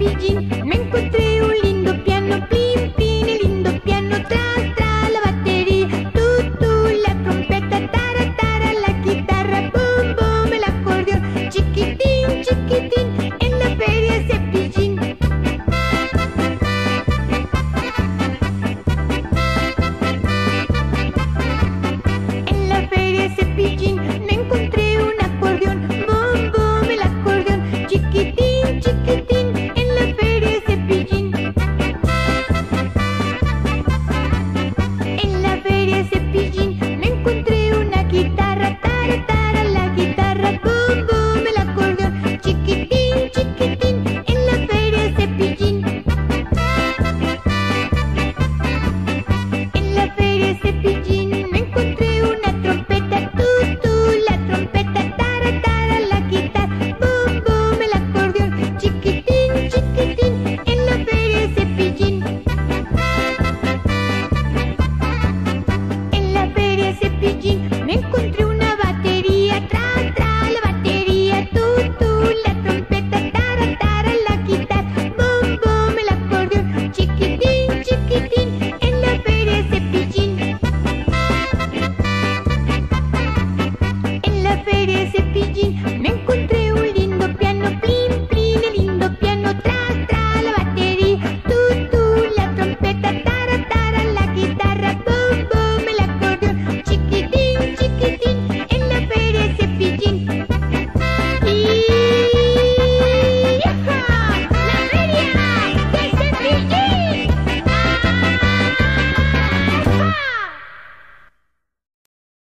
Pidgin feria ese pidgin me encontré